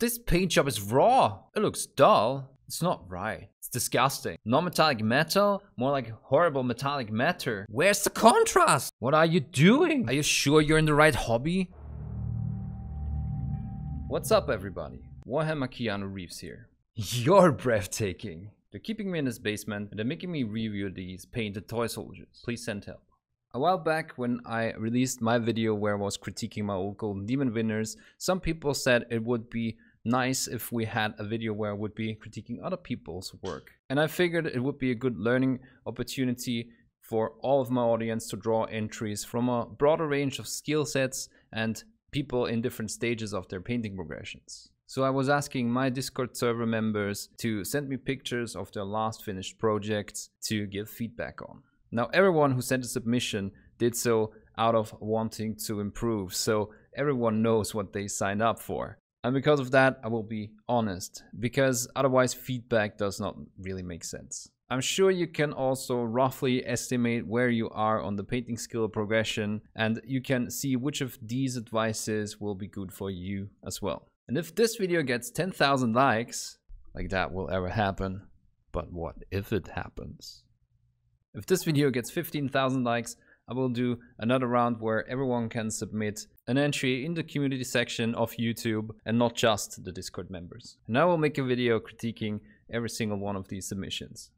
This paint job is raw. It looks dull. It's not right. It's disgusting. Non-metallic metal? More like horrible metallic matter. Where's the contrast? What are you doing? Are you sure you're in the right hobby? What's up everybody? Warhammer Keanu Reeves here. You're breathtaking. They're keeping me in this basement and they're making me review these painted toy soldiers. Please send help. A while back when I released my video where I was critiquing my old Golden Demon winners, some people said it would be nice if we had a video where I would be critiquing other people's work. And I figured it would be a good learning opportunity for all of my audience to draw entries from a broader range of skill sets and people in different stages of their painting progressions. So I was asking my Discord server members to send me pictures of their last finished projects to give feedback on. Now everyone who sent a submission did so out of wanting to improve, so everyone knows what they signed up for. And because of that, I will be honest, because otherwise feedback does not really make sense. I'm sure you can also roughly estimate where you are on the painting skill progression and you can see which of these advices will be good for you as well. And if this video gets 10,000 likes, like that will ever happen, but what if it happens? If this video gets 15,000 likes, I will do another round where everyone can submit an entry in the community section of YouTube and not just the Discord members. And I will make a video critiquing every single one of these submissions.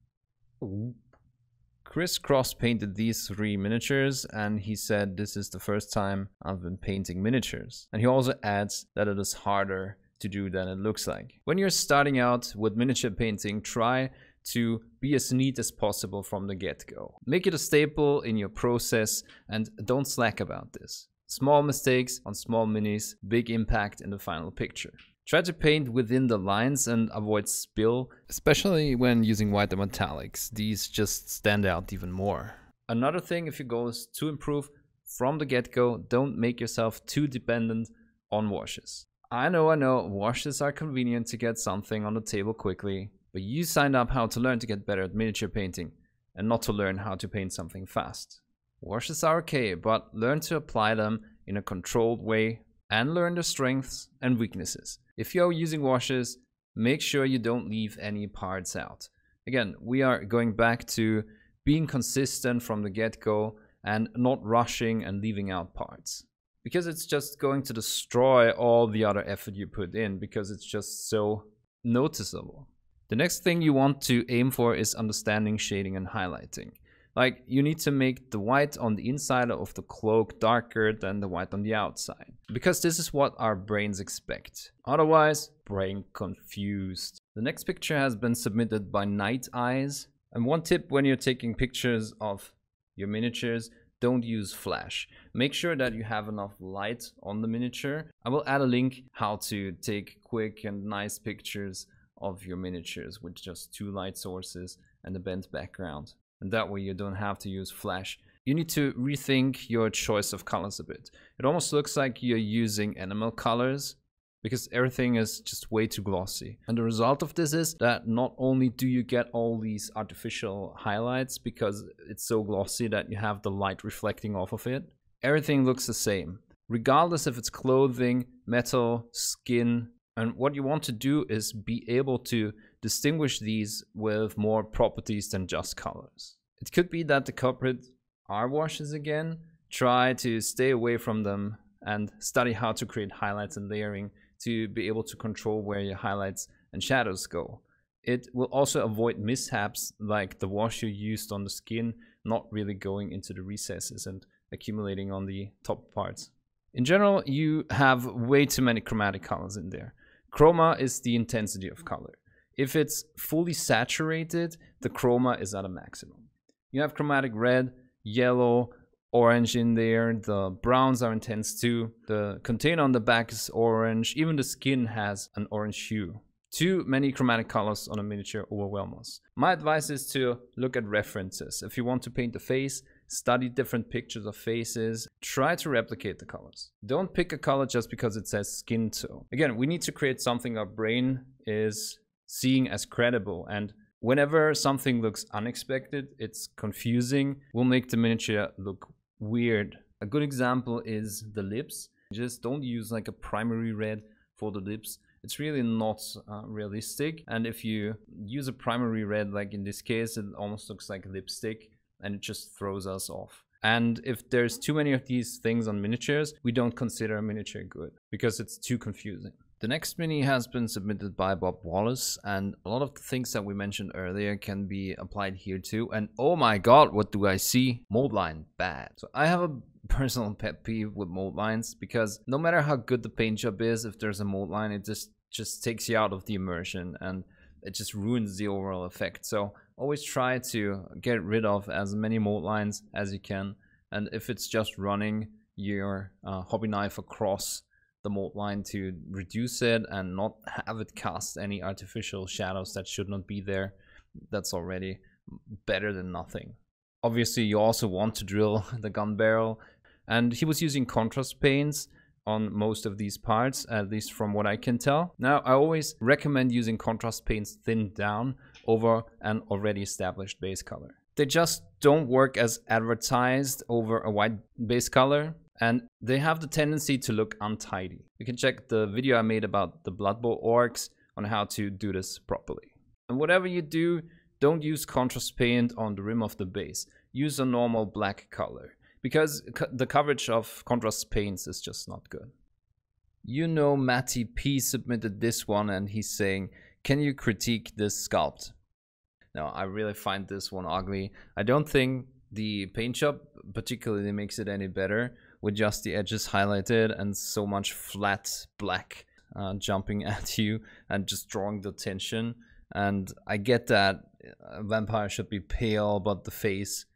Chris Cross painted these three miniatures and he said this is the first time I've been painting miniatures. And he also adds that it is harder to do than it looks like. When you're starting out with miniature painting, try to be as neat as possible from the get-go. Make it a staple in your process and don't slack about this. Small mistakes on small minis, big impact in the final picture. Try to paint within the lines and avoid spill, especially when using white and metallics. These just stand out even more. Another thing if your goal is to improve from the get-go, don't make yourself too dependent on washes. I know, I know, washes are convenient to get something on the table quickly, but you signed up how to learn to get better at miniature painting and not to learn how to paint something fast. Washes are okay, but learn to apply them in a controlled way and learn their strengths and weaknesses. If you're using washes, make sure you don't leave any parts out. Again, we are going back to being consistent from the get-go and not rushing and leaving out parts. Because it's just going to destroy all the other effort you put in because it's just so noticeable. The next thing you want to aim for is understanding shading and highlighting. Like you need to make the white on the inside of the cloak darker than the white on the outside. Because this is what our brains expect. Otherwise, brain confused. The next picture has been submitted by Night Eyes. And one tip when you're taking pictures of your miniatures, don't use flash. Make sure that you have enough light on the miniature. I will add a link how to take quick and nice pictures of your miniatures with just two light sources and a bent background. That way you don't have to use flash. You need to rethink your choice of colors a bit. It almost looks like you're using enamel colors because everything is just way too glossy. And the result of this is that not only do you get all these artificial highlights because it's so glossy that you have the light reflecting off of it, everything looks the same. Regardless if it's clothing, metal, skin, and what you want to do is be able to distinguish these with more properties than just colors. It could be that the culprit are washes again. Try to stay away from them and study how to create highlights and layering to be able to control where your highlights and shadows go. It will also avoid mishaps like the wash you used on the skin not really going into the recesses and accumulating on the top parts. In general, you have way too many chromatic colors in there. Chroma is the intensity of color. If it's fully saturated, the chroma is at a maximum. You have chromatic red, yellow, orange in there. The browns are intense too. The container on the back is orange. Even the skin has an orange hue. Too many chromatic colors on a miniature overwhelm us. My advice is to look at references. If you want to paint a face, study different pictures of faces, try to replicate the colors. Don't pick a color just because it says skin tone. Again, we need to create something our brain is seeing as credible and whenever something looks unexpected, it's confusing, will make the miniature look weird. A good example is the lips. Just don't use like a primary red for the lips it's really not uh, realistic. And if you use a primary red, like in this case, it almost looks like lipstick and it just throws us off. And if there's too many of these things on miniatures, we don't consider a miniature good because it's too confusing. The next mini has been submitted by Bob Wallace, and a lot of the things that we mentioned earlier can be applied here too. And oh my god, what do I see? Mold line, bad. So I have a personal pet peeve with mold lines because no matter how good the paint job is, if there's a mold line, it just just takes you out of the immersion and it just ruins the overall effect. So always try to get rid of as many mold lines as you can. And if it's just running your uh, hobby knife across the mold line to reduce it and not have it cast any artificial shadows that should not be there. That's already better than nothing. Obviously, you also want to drill the gun barrel, and he was using contrast paints on most of these parts, at least from what I can tell. Now, I always recommend using contrast paints thinned down over an already established base color. They just don't work as advertised over a white base color and they have the tendency to look untidy. You can check the video I made about the Blood Bowl orcs on how to do this properly. And whatever you do, don't use contrast paint on the rim of the base. Use a normal black color because the coverage of contrast paints is just not good. You know Matty P submitted this one and he's saying, can you critique this sculpt? Now, I really find this one ugly. I don't think the paint job particularly makes it any better with just the edges highlighted and so much flat black uh, jumping at you and just drawing the attention. And I get that a vampire should be pale, but the face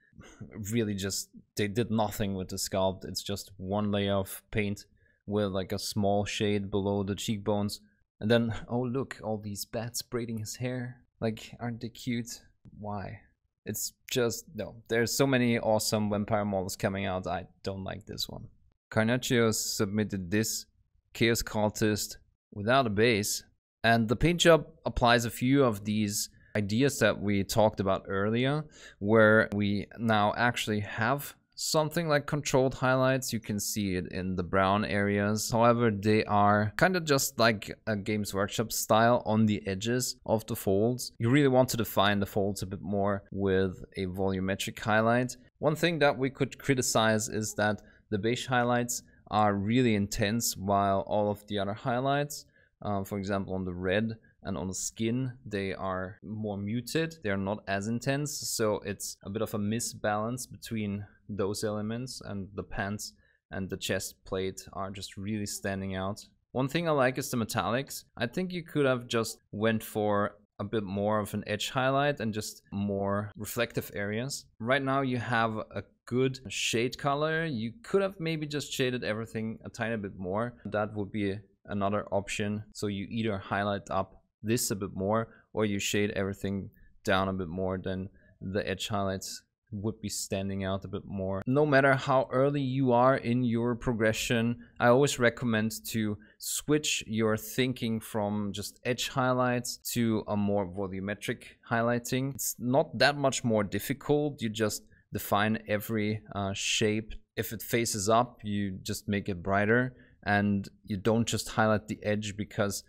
really just, they did nothing with the sculpt. It's just one layer of paint with like a small shade below the cheekbones. And then, oh look, all these bats braiding his hair. Like, aren't they cute? Why? It's just, no. There's so many awesome vampire models coming out. I don't like this one. Carnaccio submitted this Chaos Cultist without a base. And the paint job applies a few of these ideas that we talked about earlier, where we now actually have something like controlled highlights. You can see it in the brown areas. However, they are kind of just like a Games Workshop style on the edges of the folds. You really want to define the folds a bit more with a volumetric highlight. One thing that we could criticize is that the beige highlights are really intense while all of the other highlights, uh, for example on the red, and on the skin they are more muted. They're not as intense so it's a bit of a misbalance between those elements and the pants and the chest plate are just really standing out. One thing i like is the metallics. I think you could have just went for a bit more of an edge highlight and just more reflective areas. Right now you have a good shade color. You could have maybe just shaded everything a tiny bit more. That would be another option. So you either highlight up this a bit more or you shade everything down a bit more then the edge highlights would be standing out a bit more. No matter how early you are in your progression, I always recommend to switch your thinking from just edge highlights to a more volumetric highlighting. It's not that much more difficult. You just define every uh, shape. If it faces up, you just make it brighter and you don't just highlight the edge because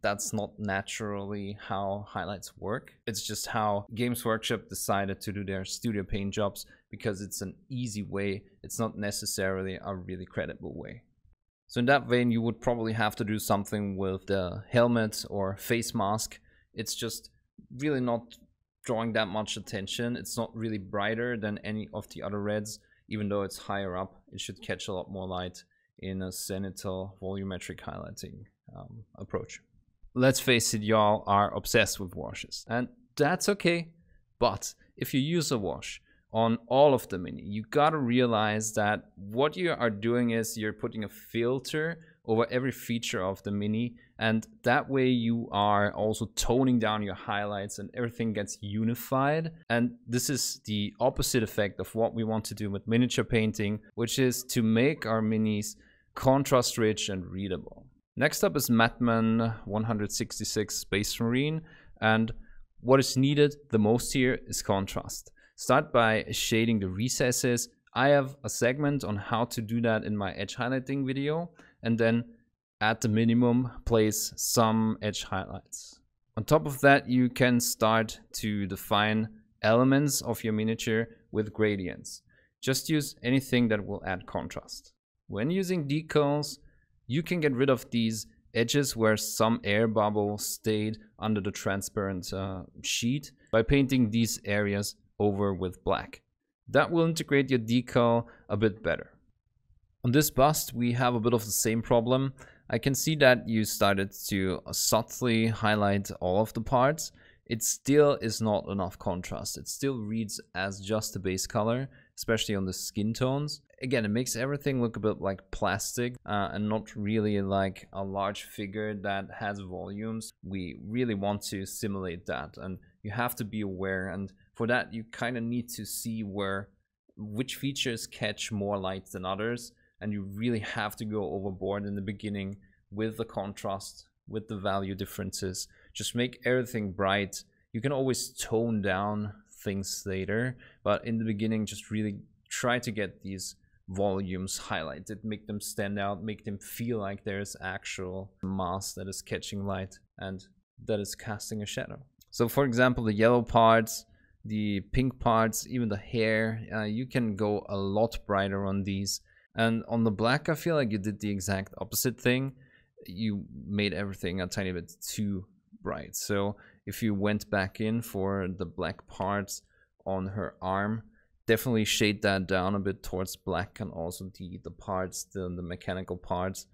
that's not naturally how highlights work. It's just how Games Workshop decided to do their studio paint jobs because it's an easy way. It's not necessarily a really credible way. So in that vein, you would probably have to do something with the helmet or face mask. It's just really not drawing that much attention. It's not really brighter than any of the other reds, even though it's higher up. It should catch a lot more light in a zenithal volumetric highlighting um, approach let's face it, y'all are obsessed with washes. And that's okay. But if you use a wash on all of the mini, you gotta realize that what you are doing is you're putting a filter over every feature of the mini and that way you are also toning down your highlights and everything gets unified and this is the opposite effect of what we want to do with miniature painting which is to make our minis contrast rich and readable Next up is Madman 166 Space Marine and what is needed the most here is contrast. Start by shading the recesses. I have a segment on how to do that in my edge highlighting video and then at the minimum place some edge highlights. On top of that, you can start to define elements of your miniature with gradients. Just use anything that will add contrast. When using decals, you can get rid of these edges where some air bubble stayed under the transparent uh, sheet by painting these areas over with black. That will integrate your decal a bit better. On this bust, we have a bit of the same problem. I can see that you started to subtly highlight all of the parts. It still is not enough contrast. It still reads as just a base color, especially on the skin tones again, it makes everything look a bit like plastic uh, and not really like a large figure that has volumes. We really want to simulate that and you have to be aware and for that you kind of need to see where which features catch more light than others and you really have to go overboard in the beginning with the contrast, with the value differences. Just make everything bright. You can always tone down things later, but in the beginning just really try to get these volumes highlighted, make them stand out, make them feel like there's actual mass that is catching light and that is casting a shadow. So for example, the yellow parts, the pink parts, even the hair, uh, you can go a lot brighter on these. And on the black, I feel like you did the exact opposite thing. You made everything a tiny bit too bright. So if you went back in for the black parts on her arm, definitely shade that down a bit towards black and also the, the parts, the, the mechanical parts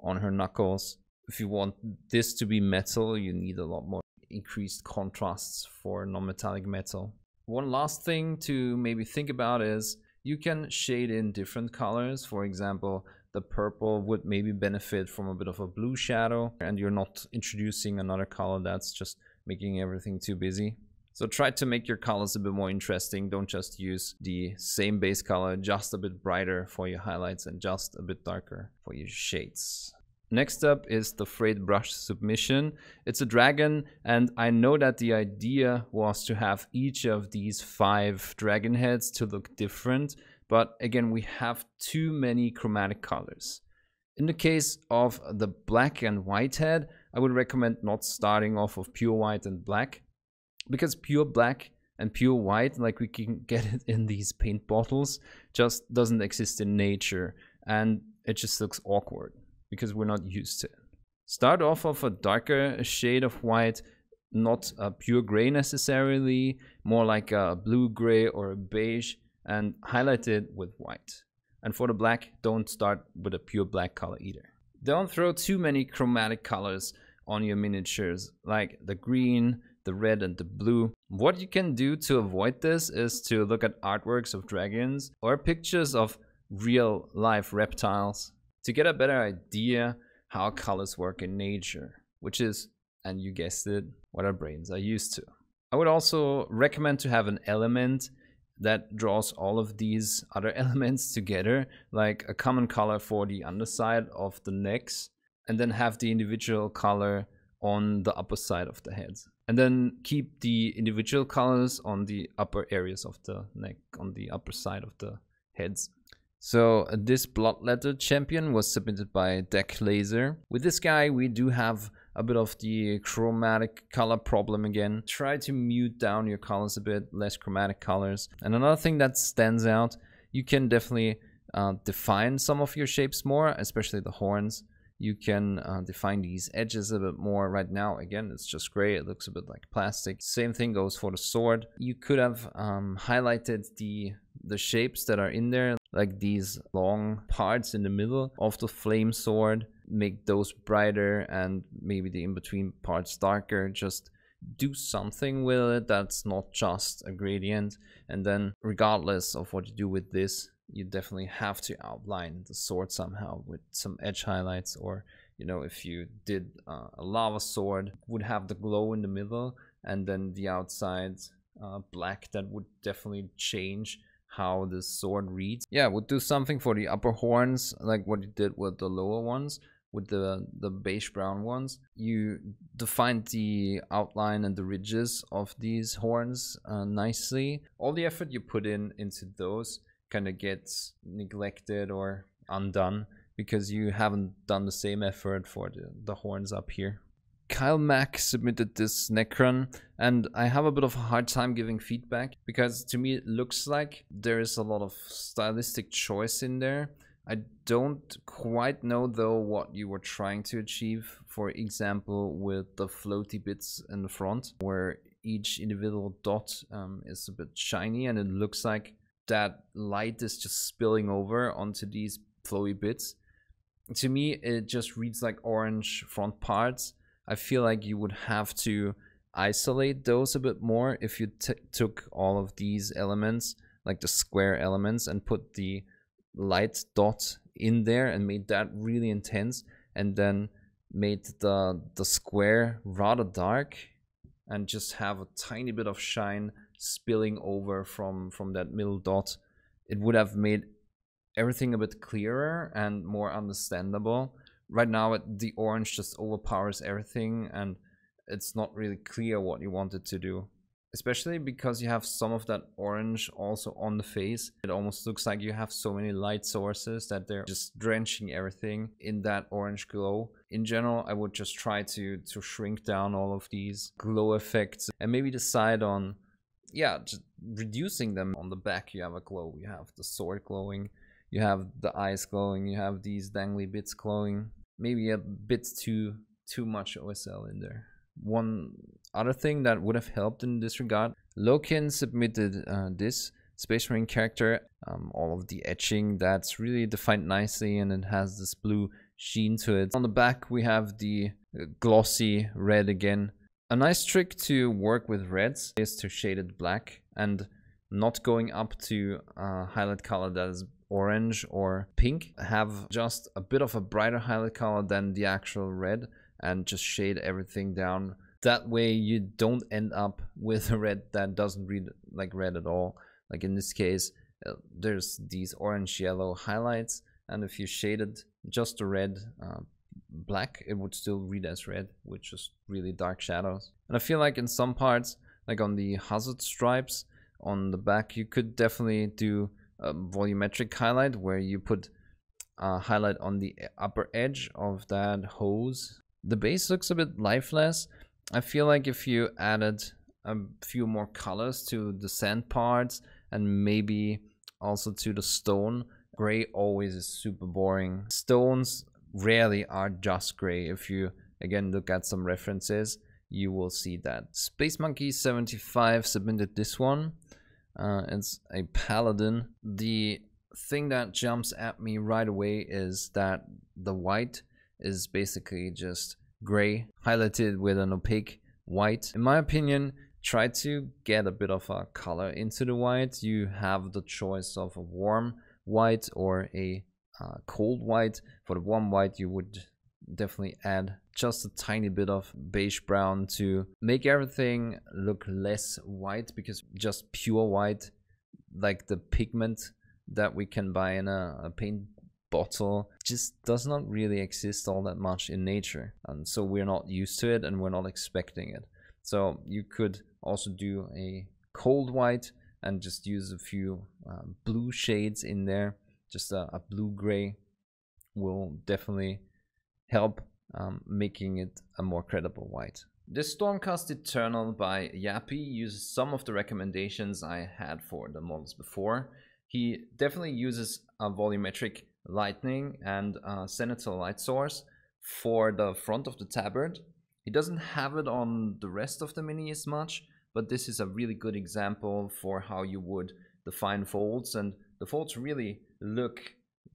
on her knuckles. If you want this to be metal, you need a lot more increased contrasts for non-metallic metal. One last thing to maybe think about is you can shade in different colors. For example, the purple would maybe benefit from a bit of a blue shadow and you're not introducing another color that's just making everything too busy. So try to make your colors a bit more interesting. Don't just use the same base color, just a bit brighter for your highlights and just a bit darker for your shades. Next up is the frayed brush submission. It's a dragon and I know that the idea was to have each of these five dragon heads to look different, but again we have too many chromatic colors. In the case of the black and white head, I would recommend not starting off of pure white and black because pure black and pure white, like we can get it in these paint bottles, just doesn't exist in nature. And it just looks awkward because we're not used to it. Start off of a darker shade of white, not a pure gray necessarily, more like a blue gray or a beige, and highlight it with white. And for the black, don't start with a pure black color either. Don't throw too many chromatic colors on your miniatures, like the green, the red and the blue. What you can do to avoid this is to look at artworks of dragons or pictures of real life reptiles to get a better idea how colors work in nature, which is, and you guessed it, what our brains are used to. I would also recommend to have an element that draws all of these other elements together, like a common color for the underside of the necks, and then have the individual color on the upper side of the heads and then keep the individual colors on the upper areas of the neck on the upper side of the heads so this bloodletter champion was submitted by Deck Laser. With this guy we do have a bit of the chromatic color problem again. Try to mute down your colors a bit, less chromatic colors. And another thing that stands out, you can definitely uh, define some of your shapes more, especially the horns you can uh, define these edges a bit more. Right now again it's just gray. It looks a bit like plastic. Same thing goes for the sword. You could have um, highlighted the the shapes that are in there like these long parts in the middle of the flame sword make those brighter and maybe the in-between parts darker. Just do something with it that's not just a gradient. And then regardless of what you do with this you definitely have to outline the sword somehow with some edge highlights or you know if you did uh, a lava sword would have the glow in the middle and then the outside uh, black that would definitely change how the sword reads. Yeah would do something for the upper horns like what you did with the lower ones with the the beige brown ones. You define the outline and the ridges of these horns uh, nicely. All the effort you put in into those kind of gets neglected or undone because you haven't done the same effort for the, the horns up here. Kyle Mack submitted this Necron and I have a bit of a hard time giving feedback because to me it looks like there is a lot of stylistic choice in there. I don't quite know though what you were trying to achieve, for example with the floaty bits in the front where each individual dot um, is a bit shiny and it looks like that light is just spilling over onto these flowy bits. To me it just reads like orange front parts I feel like you would have to isolate those a bit more if you took all of these elements, like the square elements, and put the light dot in there and made that really intense, and then made the the square rather dark, and just have a tiny bit of shine spilling over from from that middle dot. It would have made everything a bit clearer and more understandable. Right now it, the orange just overpowers everything and it's not really clear what you wanted to do. Especially because you have some of that orange also on the face. It almost looks like you have so many light sources that they're just drenching everything in that orange glow. In general i would just try to to shrink down all of these glow effects and maybe decide on yeah just reducing them on the back you have a glow you have the sword glowing you have the eyes glowing you have these dangly bits glowing maybe a bit too too much OSL in there. One other thing that would have helped in this regard, Lokin submitted uh, this Space Marine character, um, all of the etching that's really defined nicely and it has this blue sheen to it. On the back we have the uh, glossy red again. A nice trick to work with reds is to shade it black and not going up to a highlight color that is orange or pink. Have just a bit of a brighter highlight color than the actual red and just shade everything down. That way you don't end up with a red that doesn't read like red at all. Like in this case uh, there's these orange yellow highlights and if you shaded just the red uh, black it would still read as red with just really dark shadows and i feel like in some parts like on the hazard stripes on the back you could definitely do a volumetric highlight where you put a highlight on the upper edge of that hose. The base looks a bit lifeless. I feel like if you added a few more colors to the sand parts and maybe also to the stone, gray always is super boring. Stones rarely are just gray. If you again look at some references, you will see that. Space Monkey 75 submitted this one. Uh, it's a paladin. The thing that jumps at me right away is that the white is basically just gray highlighted with an opaque white. In my opinion, try to get a bit of a color into the white. You have the choice of a warm white or a uh, cold white. For the warm white, you would definitely add just a tiny bit of beige brown to make everything look less white because just pure white like the pigment that we can buy in a, a paint bottle just does not really exist all that much in nature. And so we're not used to it and we're not expecting it. So you could also do a cold white and just use a few uh, blue shades in there just a, a blue gray will definitely help um, making it a more credible white. This Stormcast Eternal by Yappy uses some of the recommendations I had for the models before. He definitely uses a volumetric lightning and a zenithal light source for the front of the tabard. He doesn't have it on the rest of the mini as much, but this is a really good example for how you would define folds and the folds really look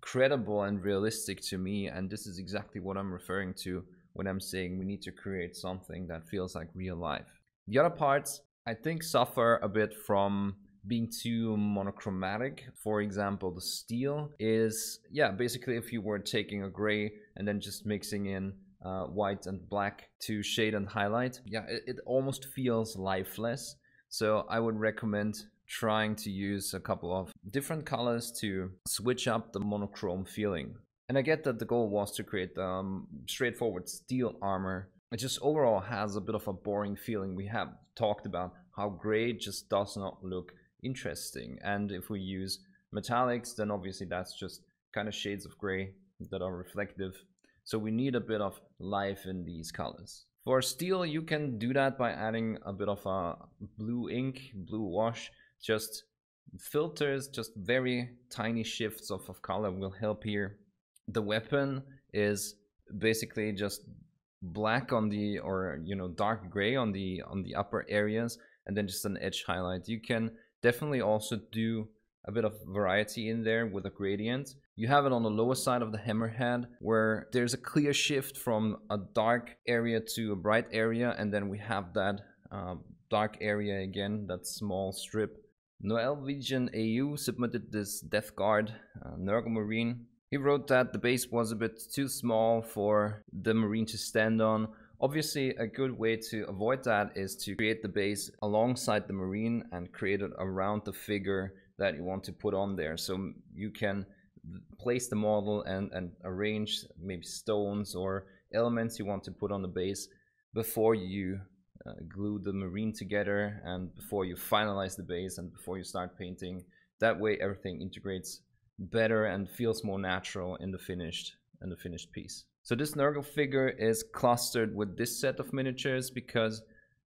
credible and realistic to me and this is exactly what I'm referring to when I'm saying we need to create something that feels like real life. The other parts I think suffer a bit from being too monochromatic. For example, the steel is, yeah, basically if you were taking a gray and then just mixing in uh, white and black to shade and highlight, yeah, it, it almost feels lifeless. So I would recommend trying to use a couple of different colors to switch up the monochrome feeling. And I get that the goal was to create um, straightforward steel armor. It just overall has a bit of a boring feeling. We have talked about how gray just does not look interesting. And if we use metallics, then obviously that's just kind of shades of gray that are reflective. So we need a bit of life in these colors. For steel, you can do that by adding a bit of a blue ink, blue wash, just filters, just very tiny shifts of, of color will help here. The weapon is basically just black on the or you know dark gray on the on the upper areas and then just an edge highlight you can definitely also do a bit of variety in there with a gradient you have it on the lower side of the hammerhead where there's a clear shift from a dark area to a bright area and then we have that uh, dark area again that small strip Noel Vision AU submitted this Death Guard uh, Marine he wrote that the base was a bit too small for the marine to stand on. Obviously, a good way to avoid that is to create the base alongside the marine and create it around the figure that you want to put on there. So you can place the model and, and arrange maybe stones or elements you want to put on the base before you uh, glue the marine together and before you finalize the base and before you start painting. That way everything integrates better and feels more natural in the finished in the finished piece. So this Nurgle figure is clustered with this set of miniatures because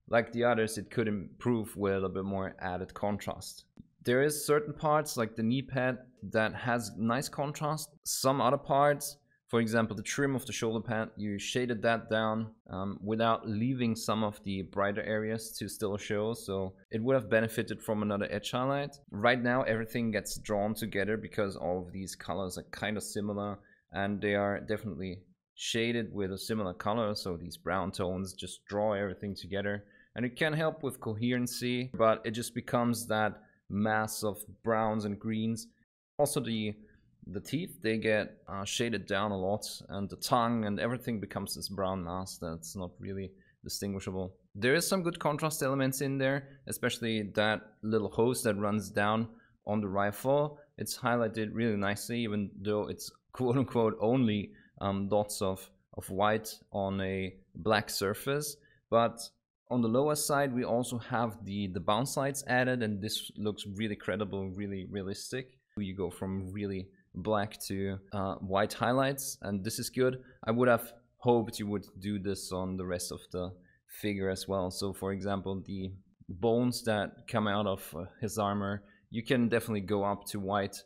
like the others it could improve with a bit more added contrast. There is certain parts like the knee pad that has nice contrast. Some other parts for example, the trim of the shoulder pad, you shaded that down um, without leaving some of the brighter areas to still show. So it would have benefited from another edge highlight. Right now, everything gets drawn together because all of these colors are kind of similar and they are definitely shaded with a similar color. So these brown tones just draw everything together and it can help with coherency, but it just becomes that mass of browns and greens. Also the the teeth they get uh, shaded down a lot and the tongue and everything becomes this brown mass that's not really distinguishable. There is some good contrast elements in there especially that little hose that runs down on the rifle. It's highlighted really nicely even though it's quote-unquote only um, dots of of white on a black surface. But on the lower side we also have the the bounce lights added and this looks really credible really realistic. You go from really black to uh, white highlights and this is good. I would have hoped you would do this on the rest of the figure as well. So for example, the bones that come out of uh, his armor, you can definitely go up to white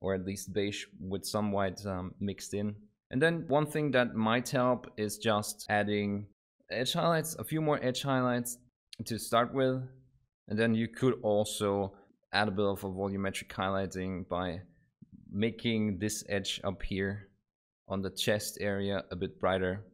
or at least beige with some white um, mixed in. And then one thing that might help is just adding edge highlights, a few more edge highlights to start with. And then you could also add a bit of a volumetric highlighting by making this edge up here on the chest area a bit brighter.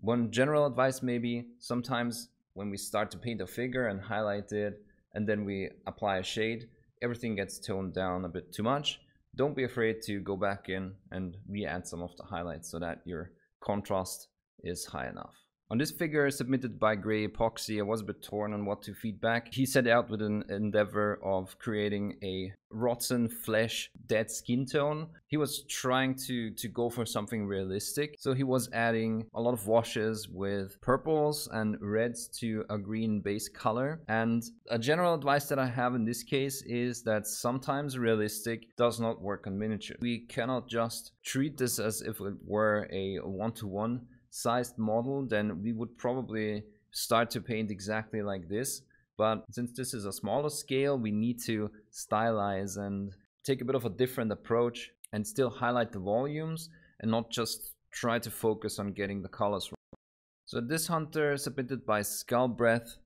One general advice maybe, sometimes when we start to paint a figure and highlight it and then we apply a shade, everything gets toned down a bit too much. Don't be afraid to go back in and re-add some of the highlights so that your contrast is high enough. On this figure submitted by Grey Epoxy, I was a bit torn on what to feedback. He set out with an endeavor of creating a rotten flesh dead skin tone. He was trying to, to go for something realistic. So he was adding a lot of washes with purples and reds to a green base color. And a general advice that I have in this case is that sometimes realistic does not work on miniature. We cannot just treat this as if it were a one-to-one -one sized model, then we would probably start to paint exactly like this. But since this is a smaller scale, we need to stylize and take a bit of a different approach and still highlight the volumes and not just try to focus on getting the colors right. So this hunter submitted by Skull Breath.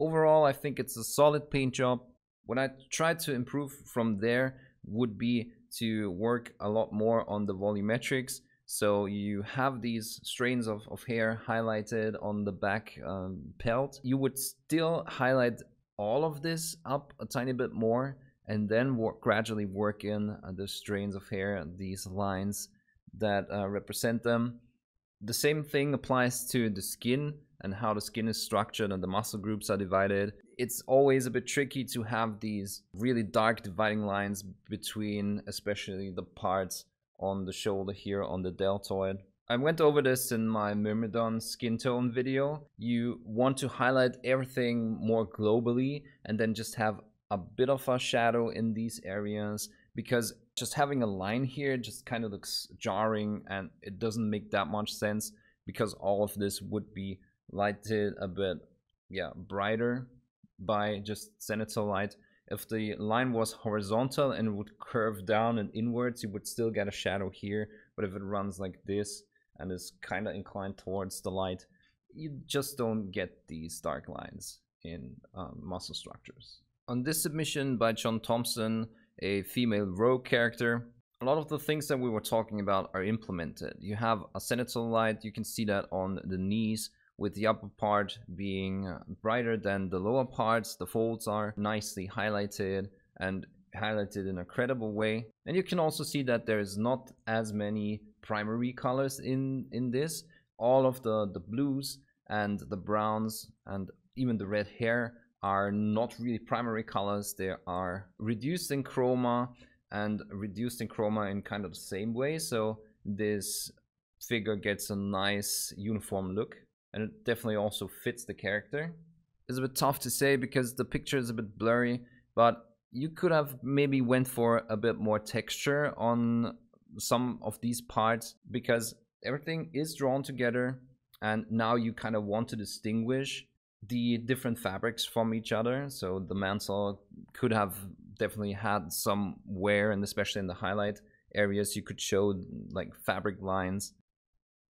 Overall, I think it's a solid paint job. What I tried to improve from there would be to work a lot more on the volumetrics so you have these strands of, of hair highlighted on the back um, pelt. You would still highlight all of this up a tiny bit more and then gradually work in uh, the strands of hair, these lines that uh, represent them. The same thing applies to the skin and how the skin is structured and the muscle groups are divided. It's always a bit tricky to have these really dark dividing lines between especially the parts on the shoulder here on the deltoid. I went over this in my Myrmidon skin tone video. You want to highlight everything more globally and then just have a bit of a shadow in these areas because just having a line here just kind of looks jarring and it doesn't make that much sense because all of this would be lighted a bit yeah brighter by just zenithal light if the line was horizontal and would curve down and inwards you would still get a shadow here. But if it runs like this and is kind of inclined towards the light you just don't get these dark lines in um, muscle structures. On this submission by John Thompson a female rogue character a lot of the things that we were talking about are implemented. You have a zenithal light, you can see that on the knees with the upper part being brighter than the lower parts. The folds are nicely highlighted and highlighted in a credible way. And you can also see that there is not as many primary colors in, in this. All of the, the blues and the browns and even the red hair are not really primary colors. They are reduced in chroma and reduced in chroma in kind of the same way. So this figure gets a nice uniform look and it definitely also fits the character. It's a bit tough to say because the picture is a bit blurry, but you could have maybe went for a bit more texture on some of these parts because everything is drawn together and now you kind of want to distinguish the different fabrics from each other. So the mantle could have definitely had some wear and especially in the highlight areas you could show like fabric lines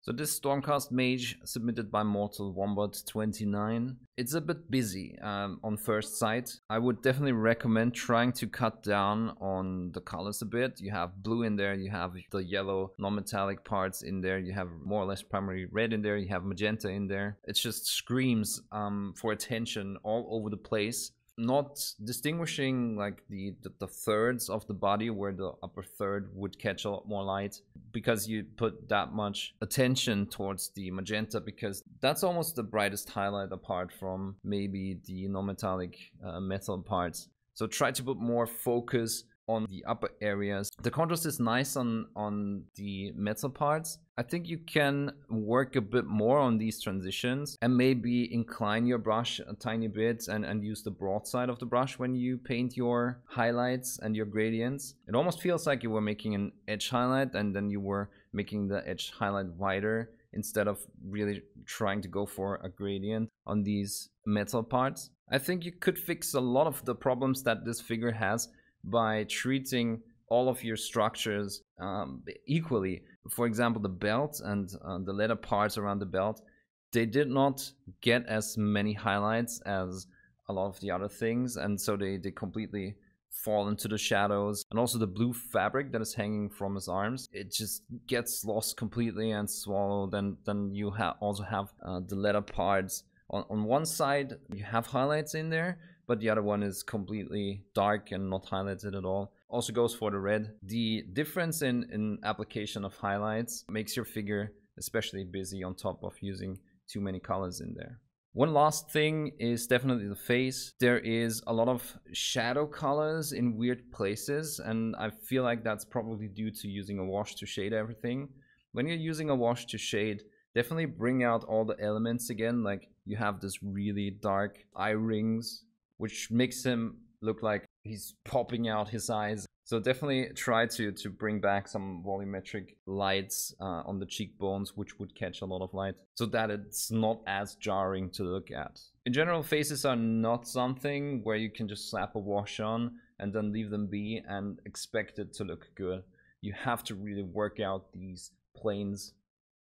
so this Stormcast Mage submitted by Mortal Wombat 29. It's a bit busy um, on first sight. I would definitely recommend trying to cut down on the colors a bit. You have blue in there, you have the yellow non-metallic parts in there, you have more or less primary red in there, you have magenta in there. It just screams um, for attention all over the place not distinguishing like the, the, the thirds of the body where the upper third would catch a lot more light because you put that much attention towards the magenta because that's almost the brightest highlight apart from maybe the non-metallic uh, metal parts. So try to put more focus on the upper areas. The contrast is nice on, on the metal parts. I think you can work a bit more on these transitions and maybe incline your brush a tiny bit and, and use the broad side of the brush when you paint your highlights and your gradients. It almost feels like you were making an edge highlight and then you were making the edge highlight wider instead of really trying to go for a gradient on these metal parts. I think you could fix a lot of the problems that this figure has by treating all of your structures um, equally. For example, the belt and uh, the leather parts around the belt, they did not get as many highlights as a lot of the other things, and so they, they completely fall into the shadows. And also the blue fabric that is hanging from his arms, it just gets lost completely and swallowed. And then you ha also have uh, the leather parts. On, on one side, you have highlights in there, but the other one is completely dark and not highlighted at all. Also goes for the red. The difference in, in application of highlights makes your figure especially busy on top of using too many colors in there. One last thing is definitely the face. There is a lot of shadow colors in weird places and I feel like that's probably due to using a wash to shade everything. When you're using a wash to shade, definitely bring out all the elements again. Like you have this really dark eye rings which makes him look like he's popping out his eyes. So definitely try to, to bring back some volumetric lights uh, on the cheekbones, which would catch a lot of light, so that it's not as jarring to look at. In general, faces are not something where you can just slap a wash on and then leave them be and expect it to look good. You have to really work out these planes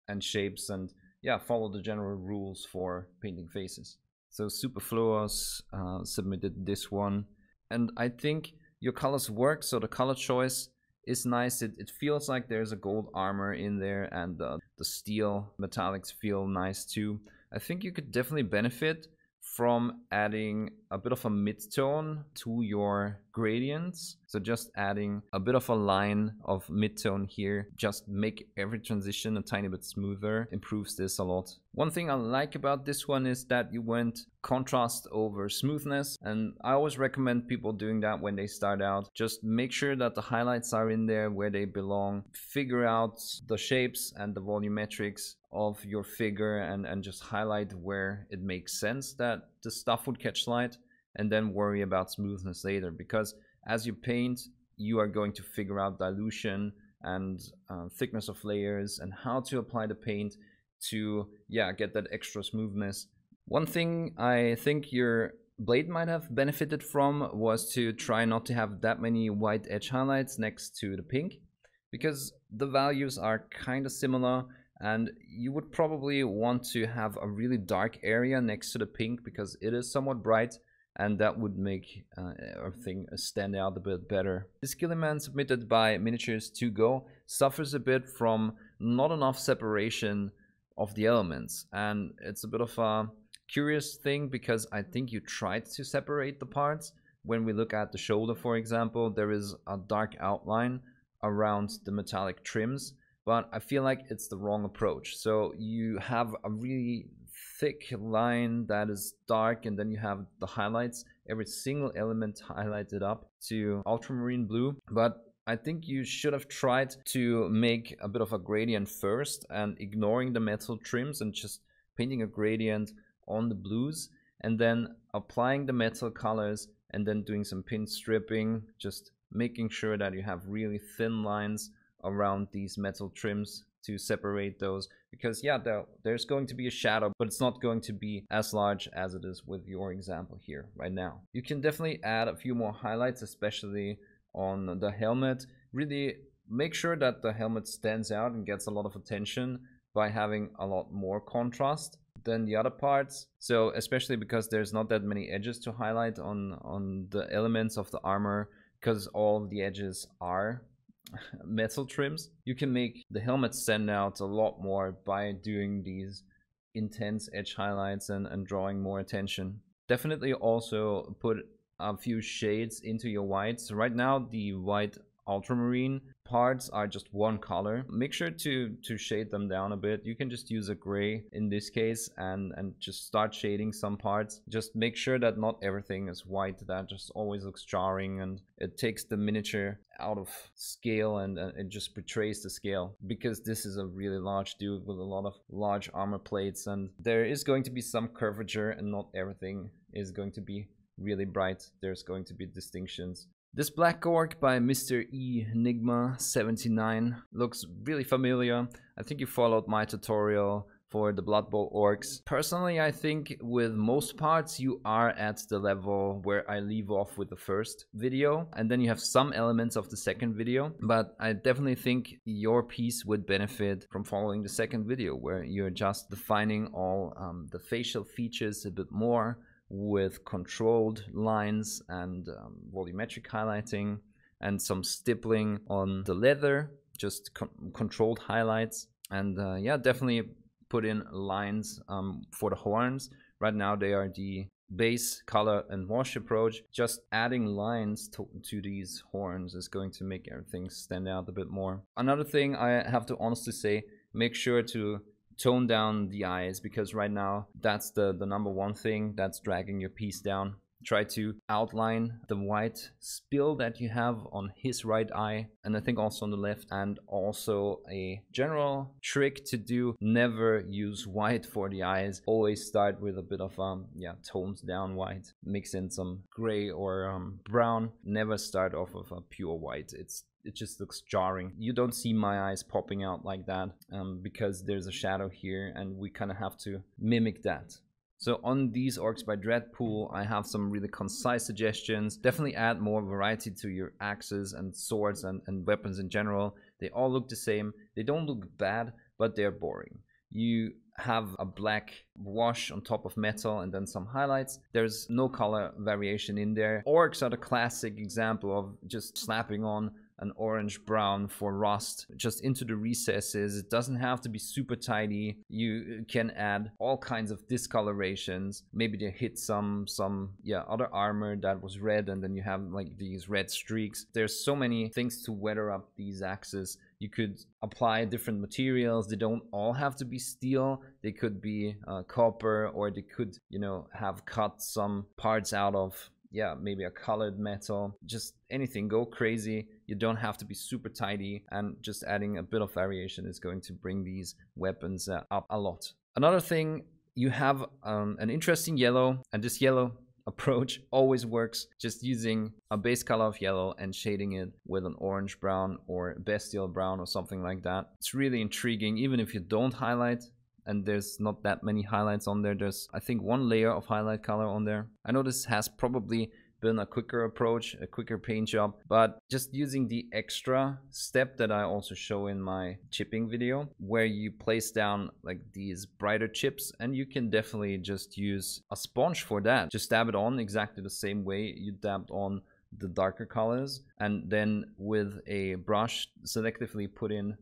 and shapes and yeah, follow the general rules for painting faces. So Superfluous uh, submitted this one. And I think your colors work. So the color choice is nice. It, it feels like there's a gold armor in there and uh, the steel metallics feel nice too. I think you could definitely benefit from adding a bit of a mid-tone to your gradients. So just adding a bit of a line of mid-tone here, just make every transition a tiny bit smoother, improves this a lot. One thing I like about this one is that you went contrast over smoothness and I always recommend people doing that when they start out. Just make sure that the highlights are in there where they belong. Figure out the shapes and the volumetrics of your figure and, and just highlight where it makes sense that the stuff would catch light and then worry about smoothness later because as you paint you are going to figure out dilution and uh, thickness of layers and how to apply the paint to yeah get that extra smoothness. One thing i think your blade might have benefited from was to try not to have that many white edge highlights next to the pink because the values are kind of similar and you would probably want to have a really dark area next to the pink because it is somewhat bright and that would make uh, everything stand out a bit better. This Guilliman submitted by Miniatures 2 Go suffers a bit from not enough separation of the elements and it's a bit of a curious thing because I think you tried to separate the parts. When we look at the shoulder for example there is a dark outline around the metallic trims but I feel like it's the wrong approach. So you have a really thick line that is dark and then you have the highlights, every single element highlighted up to ultramarine blue. But I think you should have tried to make a bit of a gradient first and ignoring the metal trims and just painting a gradient on the blues and then applying the metal colors and then doing some pin stripping, just making sure that you have really thin lines around these metal trims to separate those because yeah there, there's going to be a shadow but it's not going to be as large as it is with your example here right now. You can definitely add a few more highlights especially on the helmet. Really make sure that the helmet stands out and gets a lot of attention by having a lot more contrast than the other parts. So especially because there's not that many edges to highlight on on the elements of the armor because all the edges are metal trims, you can make the helmet stand out a lot more by doing these intense edge highlights and, and drawing more attention. Definitely also put a few shades into your whites. Right now the white ultramarine parts are just one color. Make sure to to shade them down a bit. You can just use a gray in this case and and just start shading some parts. Just make sure that not everything is white. That just always looks jarring and it takes the miniature out of scale and, it just betrays the scale because this is a really large dude with a lot of large armor plates and there is going to be some curvature and not everything is going to be really bright. There's going to be distinctions this black orc by Mr. E Enigma 79 looks really familiar. I think you followed my tutorial for the Blood Bowl orcs. Personally, I think with most parts you are at the level where I leave off with the first video and then you have some elements of the second video but I definitely think your piece would benefit from following the second video where you're just defining all um, the facial features a bit more with controlled lines and um, volumetric highlighting and some stippling on the leather, just con controlled highlights. And uh, yeah, definitely put in lines um, for the horns. Right now they are the base color and wash approach. Just adding lines to, to these horns is going to make everything stand out a bit more. Another thing I have to honestly say, make sure to tone down the eyes because right now that's the, the number one thing that's dragging your piece down. Try to outline the white spill that you have on his right eye and I think also on the left and also a general trick to do never use white for the eyes. Always start with a bit of um yeah tones down white. Mix in some gray or um, brown. Never start off of a pure white. It's it just looks jarring. You don't see my eyes popping out like that um, because there's a shadow here and we kind of have to mimic that. So on these orcs by Dreadpool, I have some really concise suggestions. Definitely add more variety to your axes and swords and, and weapons in general. They all look the same. They don't look bad, but they're boring. You have a black wash on top of metal and then some highlights. There's no color variation in there. Orcs are the classic example of just slapping on an orange brown for rust just into the recesses. It doesn't have to be super tidy. You can add all kinds of discolorations. Maybe they hit some some yeah other armor that was red and then you have like these red streaks. There's so many things to weather up these axes. You could apply different materials. They don't all have to be steel. They could be uh, copper or they could, you know, have cut some parts out of yeah, maybe a colored metal, just anything, go crazy. You don't have to be super tidy and just adding a bit of variation is going to bring these weapons uh, up a lot. Another thing, you have um, an interesting yellow and this yellow approach always works just using a base color of yellow and shading it with an orange brown or bestial brown or something like that. It's really intriguing even if you don't highlight and there's not that many highlights on there. There's I think one layer of highlight color on there. I know this has probably been a quicker approach, a quicker paint job, but just using the extra step that I also show in my chipping video, where you place down like these brighter chips and you can definitely just use a sponge for that. Just dab it on exactly the same way you dabbed on the darker colors and then with a brush selectively put in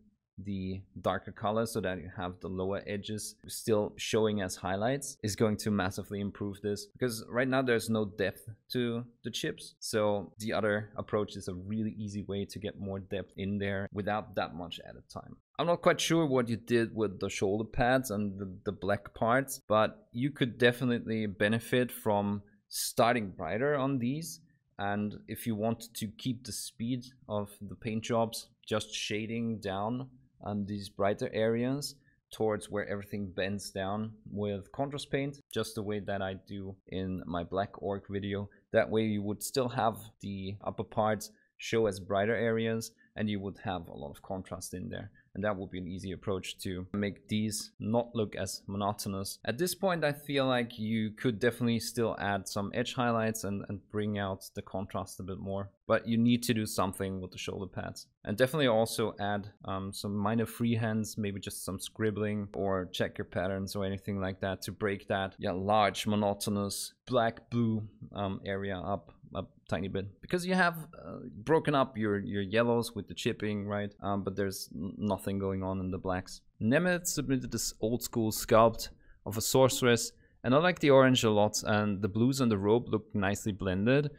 the darker color so that you have the lower edges still showing as highlights is going to massively improve this because right now there's no depth to the chips. So the other approach is a really easy way to get more depth in there without that much added time. I'm not quite sure what you did with the shoulder pads and the, the black parts but you could definitely benefit from starting brighter on these. And if you want to keep the speed of the paint jobs just shading down and these brighter areas towards where everything bends down with contrast paint, just the way that I do in my black orc video. That way you would still have the upper parts show as brighter areas and you would have a lot of contrast in there and that would be an easy approach to make these not look as monotonous. At this point I feel like you could definitely still add some edge highlights and, and bring out the contrast a bit more but you need to do something with the shoulder pads. And definitely also add um, some minor freehands, maybe just some scribbling or checker patterns or anything like that to break that yeah, large monotonous black blue um, area up a tiny bit. Because you have uh, broken up your your yellows with the chipping right? Um, but there's nothing going on in the blacks. Nemeth submitted this old school sculpt of a sorceress and I like the orange a lot and the blues on the robe look nicely blended.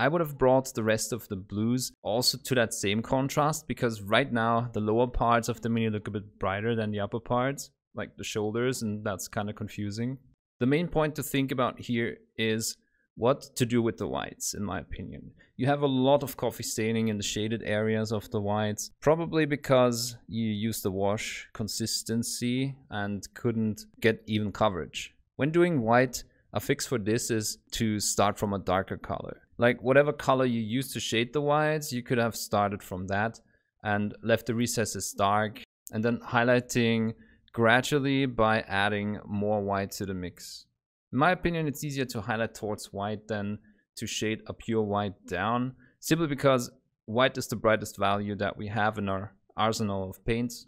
I would have brought the rest of the blues also to that same contrast because right now the lower parts of the mini look a bit brighter than the upper parts, like the shoulders, and that's kind of confusing. The main point to think about here is what to do with the whites, in my opinion. You have a lot of coffee staining in the shaded areas of the whites, probably because you used the wash consistency and couldn't get even coverage. When doing white, a fix for this is to start from a darker color. Like whatever color you use to shade the whites, you could have started from that and left the recesses dark and then highlighting gradually by adding more white to the mix. In my opinion, it's easier to highlight towards white than to shade a pure white down, simply because white is the brightest value that we have in our arsenal of paints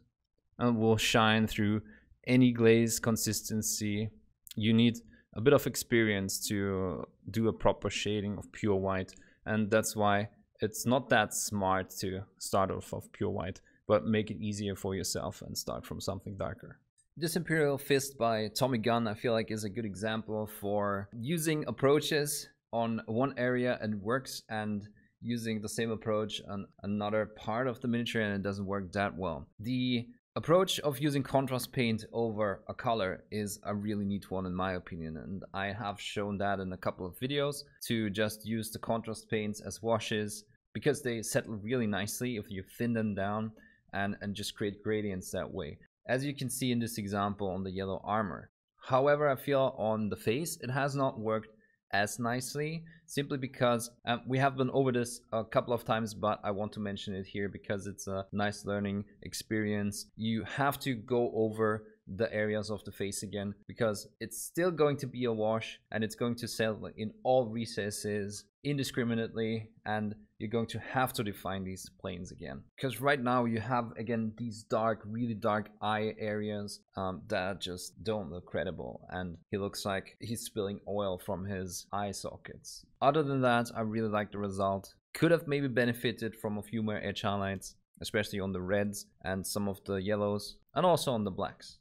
and will shine through any glaze consistency you need a bit of experience to do a proper shading of pure white and that's why it's not that smart to start off of pure white but make it easier for yourself and start from something darker. This Imperial Fist by Tommy Gunn I feel like is a good example for using approaches on one area and works and using the same approach on another part of the miniature and it doesn't work that well. The approach of using contrast paint over a color is a really neat one in my opinion and I have shown that in a couple of videos to just use the contrast paints as washes because they settle really nicely if you thin them down and, and just create gradients that way. As you can see in this example on the yellow armor. However, I feel on the face it has not worked as nicely simply because um, we have been over this a couple of times but I want to mention it here because it's a nice learning experience you have to go over the areas of the face again because it's still going to be a wash and it's going to settle in all recesses indiscriminately and you're going to have to define these planes again. Because right now you have again these dark really dark eye areas um, that just don't look credible and he looks like he's spilling oil from his eye sockets. Other than that I really like the result. Could have maybe benefited from a few more edge highlights especially on the reds and some of the yellows and also on the blacks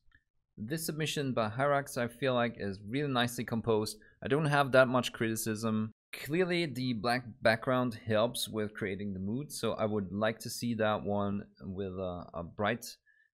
this submission by Hyrax I feel like is really nicely composed. I don't have that much criticism. Clearly the black background helps with creating the mood, so I would like to see that one with a, a bright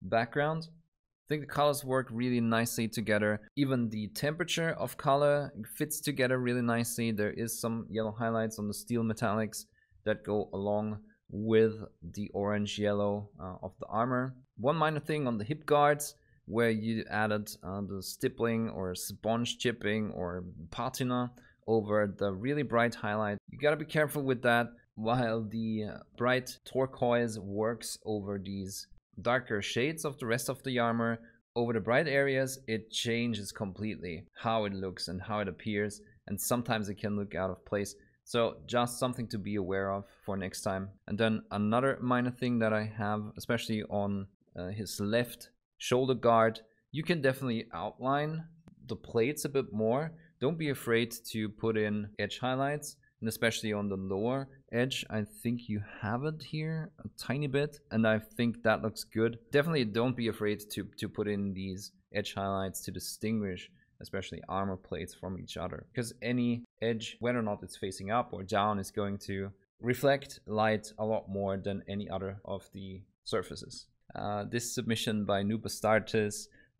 background. I think the colors work really nicely together. Even the temperature of color fits together really nicely. There is some yellow highlights on the steel metallics that go along with the orange yellow uh, of the armor. One minor thing on the hip guards, where you added uh, the stippling or sponge chipping or patina over the really bright highlight. You gotta be careful with that while the uh, bright turquoise works over these darker shades of the rest of the armor over the bright areas it changes completely how it looks and how it appears and sometimes it can look out of place. So just something to be aware of for next time. And then another minor thing that i have especially on uh, his left shoulder guard you can definitely outline the plates a bit more. Don't be afraid to put in edge highlights and especially on the lower edge. I think you have it here a tiny bit and I think that looks good. Definitely don't be afraid to to put in these edge highlights to distinguish especially armor plates from each other because any edge whether or not it's facing up or down is going to reflect light a lot more than any other of the surfaces uh, this submission by Noob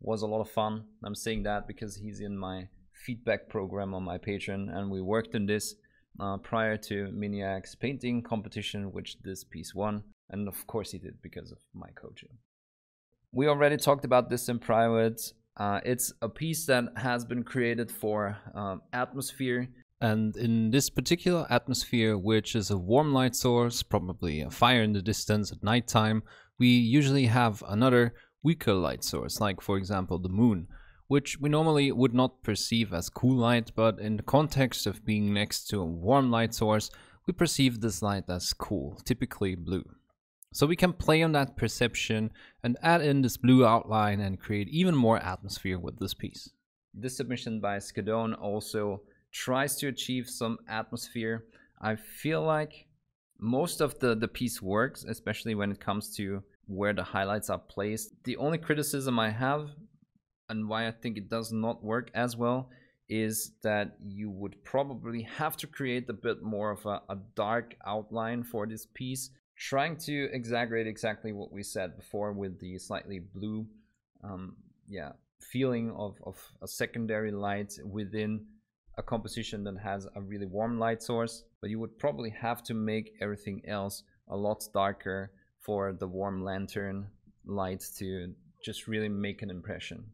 was a lot of fun I'm saying that because he's in my feedback program on my Patreon and we worked on this uh, prior to Miniac's painting competition, which this piece won. And of course he did because of my coaching. We already talked about this in private. Uh, it's a piece that has been created for um, atmosphere. And in this particular atmosphere, which is a warm light source, probably a fire in the distance at nighttime, we usually have another weaker light source, like for example the moon which we normally would not perceive as cool light, but in the context of being next to a warm light source, we perceive this light as cool, typically blue. So we can play on that perception and add in this blue outline and create even more atmosphere with this piece. This submission by Skadone also tries to achieve some atmosphere. I feel like most of the, the piece works, especially when it comes to where the highlights are placed. The only criticism I have and why I think it does not work as well is that you would probably have to create a bit more of a, a dark outline for this piece, trying to exaggerate exactly what we said before with the slightly blue, um, yeah, feeling of, of a secondary light within a composition that has a really warm light source, but you would probably have to make everything else a lot darker for the warm lantern light to just really make an impression.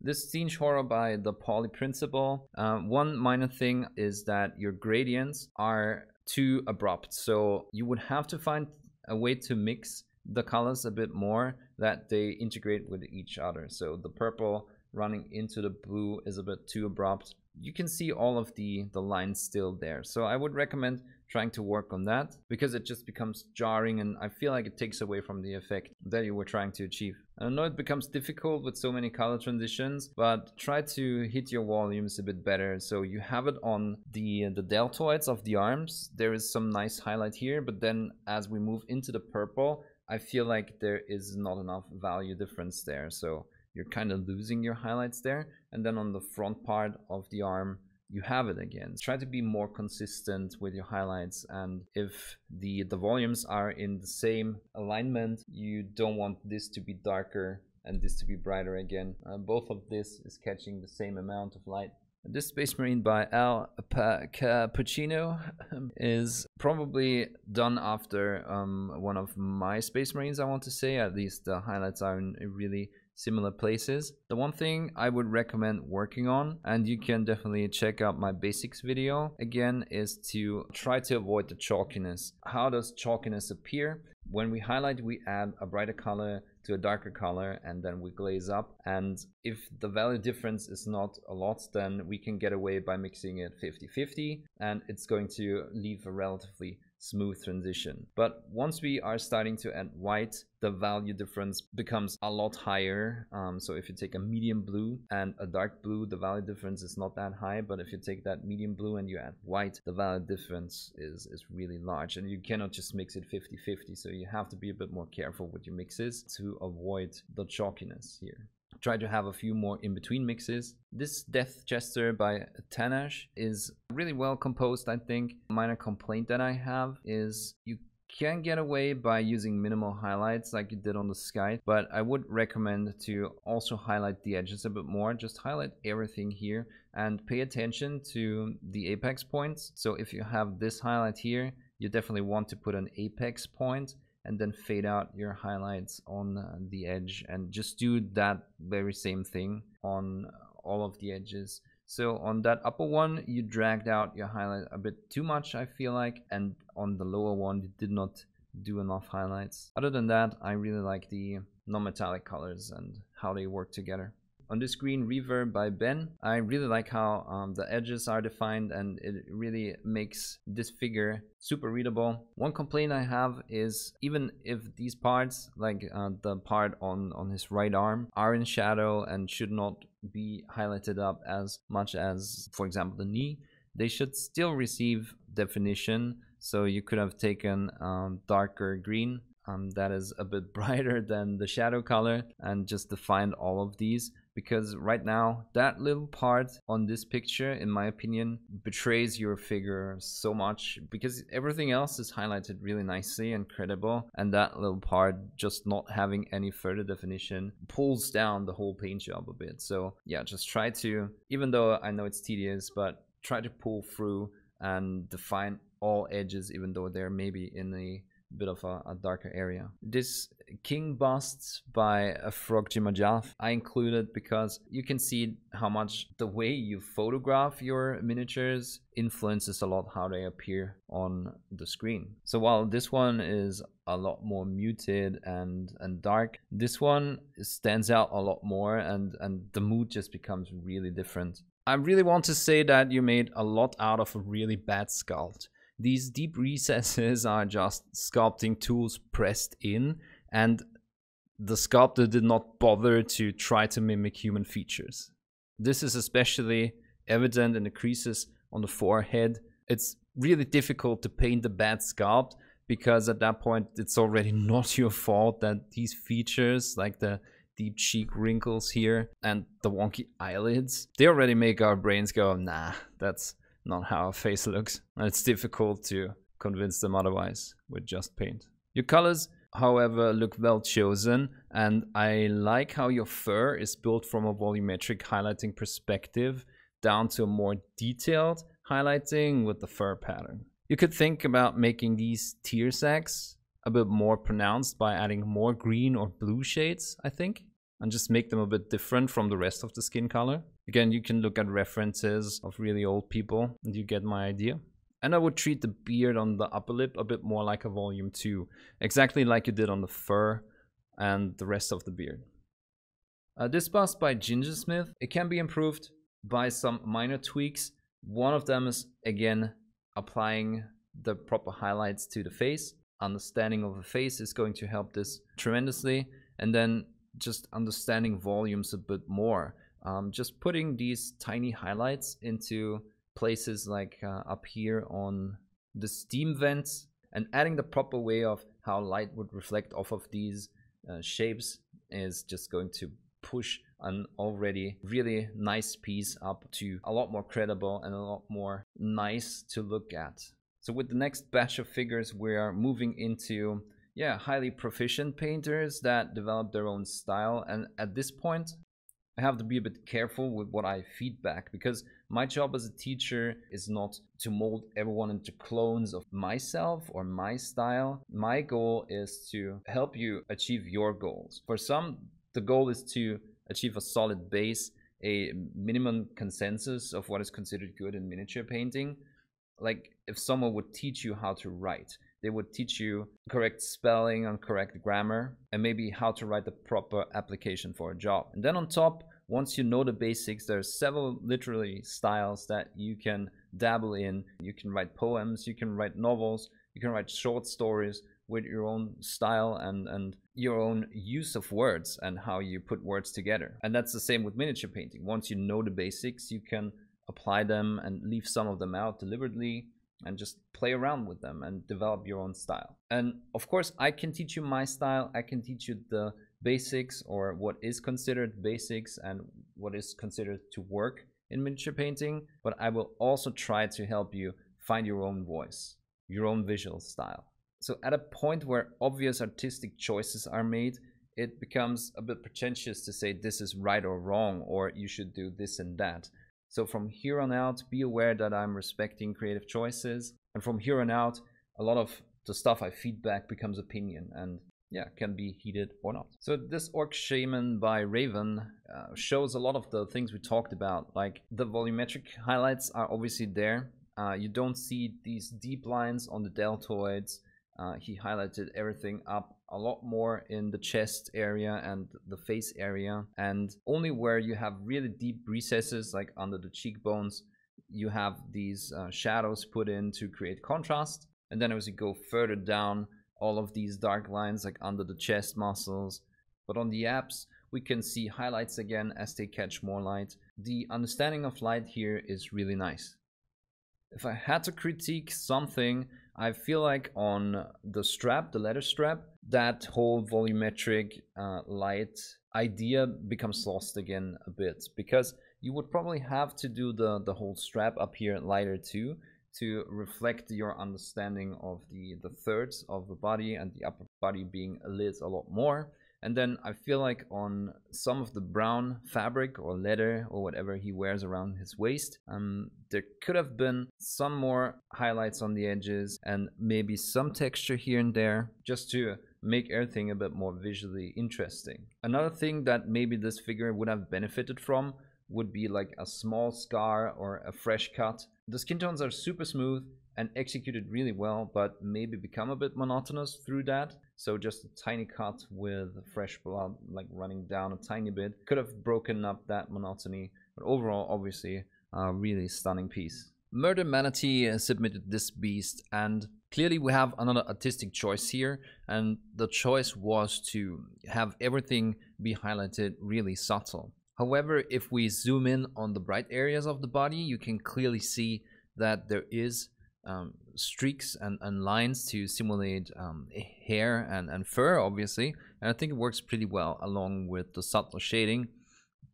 This scene horror by the Pauli principle. Uh, one minor thing is that your gradients are too abrupt. So you would have to find a way to mix the colors a bit more that they integrate with each other. So the purple running into the blue is a bit too abrupt. You can see all of the, the lines still there. So I would recommend trying to work on that because it just becomes jarring and I feel like it takes away from the effect that you were trying to achieve. I know it becomes difficult with so many color transitions, but try to hit your volumes a bit better. So you have it on the, the deltoids of the arms. There is some nice highlight here, but then as we move into the purple, I feel like there is not enough value difference there. So you're kind of losing your highlights there. And then on the front part of the arm, you have it again. Try to be more consistent with your highlights and if the, the volumes are in the same alignment, you don't want this to be darker and this to be brighter again. Uh, both of this is catching the same amount of light. This Space Marine by Al Cappuccino is probably done after um, one of my Space Marines, I want to say. At least the highlights are really similar places. The one thing I would recommend working on, and you can definitely check out my basics video again, is to try to avoid the chalkiness. How does chalkiness appear? When we highlight, we add a brighter color to a darker color and then we glaze up. And if the value difference is not a lot, then we can get away by mixing it 50-50 and it's going to leave a relatively smooth transition. But once we are starting to add white, the value difference becomes a lot higher. Um, so if you take a medium blue and a dark blue, the value difference is not that high. But if you take that medium blue and you add white, the value difference is, is really large. And you cannot just mix it 50-50. So you have to be a bit more careful with your mixes to avoid the chalkiness here try to have a few more in-between mixes. This Death Jester by Tanash is really well composed, I think. Minor complaint that I have is you can get away by using minimal highlights like you did on the sky, but I would recommend to also highlight the edges a bit more. Just highlight everything here and pay attention to the apex points. So if you have this highlight here, you definitely want to put an apex point and then fade out your highlights on uh, the edge and just do that very same thing on all of the edges So on that upper one, you dragged out your highlight a bit too much, I feel like. And on the lower one, you did not do enough highlights. Other than that, I really like the non-metallic colors and how they work together. On this green reverb by Ben, I really like how um, the edges are defined and it really makes this figure super readable. One complaint I have is even if these parts, like uh, the part on, on his right arm, are in shadow and should not be highlighted up as much as, for example, the knee, they should still receive definition. So you could have taken um, darker green um, that is a bit brighter than the shadow color and just defined all of these because right now that little part on this picture in my opinion betrays your figure so much because everything else is highlighted really nicely and credible and that little part just not having any further definition pulls down the whole paint job a bit. So yeah just try to even though I know it's tedious but try to pull through and define all edges even though they're maybe in a bit of a, a, darker area. This king bust by a Frog Jimajaf I included because you can see how much the way you photograph your miniatures influences a lot how they appear on the screen. So while this one is a lot more muted and and dark, this one stands out a lot more and and the mood just becomes really different. I really want to say that you made a lot out of a really bad sculpt. These deep recesses are just sculpting tools pressed in and the sculptor did not bother to try to mimic human features. This is especially evident in the creases on the forehead. It's really difficult to paint a bad sculpt because at that point it's already not your fault that these features like the deep cheek wrinkles here and the wonky eyelids they already make our brains go nah that's not how a face looks. And it's difficult to convince them otherwise with just paint. Your colors, however, look well chosen and I like how your fur is built from a volumetric highlighting perspective down to a more detailed highlighting with the fur pattern. You could think about making these tear sacs a bit more pronounced by adding more green or blue shades, I think and just make them a bit different from the rest of the skin color. Again, you can look at references of really old people and you get my idea. And I would treat the beard on the upper lip a bit more like a volume 2, exactly like you did on the fur and the rest of the beard. Uh, this bust by Gingersmith, it can be improved by some minor tweaks. One of them is, again, applying the proper highlights to the face. Understanding of the face is going to help this tremendously. And then just understanding volumes a bit more. Um, just putting these tiny highlights into places like uh, up here on the steam vents and adding the proper way of how light would reflect off of these uh, shapes is just going to push an already really nice piece up to a lot more credible and a lot more nice to look at. So with the next batch of figures, we are moving into yeah, highly proficient painters that develop their own style. And at this point, I have to be a bit careful with what I feedback because my job as a teacher is not to mold everyone into clones of myself or my style. My goal is to help you achieve your goals. For some, the goal is to achieve a solid base, a minimum consensus of what is considered good in miniature painting. Like if someone would teach you how to write, they would teach you correct spelling and correct grammar and maybe how to write the proper application for a job. And then on top, once you know the basics, there's several literary styles that you can dabble in. You can write poems, you can write novels, you can write short stories with your own style and, and your own use of words and how you put words together. And that's the same with miniature painting. Once you know the basics, you can apply them and leave some of them out deliberately and just play around with them and develop your own style. And of course, I can teach you my style. I can teach you the basics or what is considered basics and what is considered to work in miniature painting, but I will also try to help you find your own voice, your own visual style. So at a point where obvious artistic choices are made, it becomes a bit pretentious to say this is right or wrong or you should do this and that. So from here on out, be aware that I'm respecting creative choices. And from here on out, a lot of the stuff I feedback becomes opinion. And yeah, can be heated or not. So this Orc Shaman by Raven uh, shows a lot of the things we talked about. Like the volumetric highlights are obviously there. Uh, you don't see these deep lines on the deltoids. Uh, he highlighted everything up a lot more in the chest area and the face area. And only where you have really deep recesses, like under the cheekbones, you have these uh, shadows put in to create contrast. And then as you go further down, all of these dark lines like under the chest muscles. But on the abs, we can see highlights again as they catch more light. The understanding of light here is really nice. If I had to critique something, I feel like on the strap, the leather strap, that whole volumetric uh, light idea becomes lost again a bit because you would probably have to do the, the whole strap up here lighter too to reflect your understanding of the, the thirds of the body and the upper body being lit a lot more. And then I feel like on some of the brown fabric or leather or whatever he wears around his waist, um, there could have been some more highlights on the edges and maybe some texture here and there just to make everything a bit more visually interesting. Another thing that maybe this figure would have benefited from would be like a small scar or a fresh cut. The skin tones are super smooth and executed really well, but maybe become a bit monotonous through that. So just a tiny cut with fresh blood like running down a tiny bit could have broken up that monotony. But overall, obviously, a really stunning piece. Murder Manatee submitted this beast and clearly we have another artistic choice here and the choice was to have everything be highlighted really subtle. However, if we zoom in on the bright areas of the body, you can clearly see that there is um, streaks and, and, lines to simulate um, hair and, and fur, obviously. And I think it works pretty well along with the subtle shading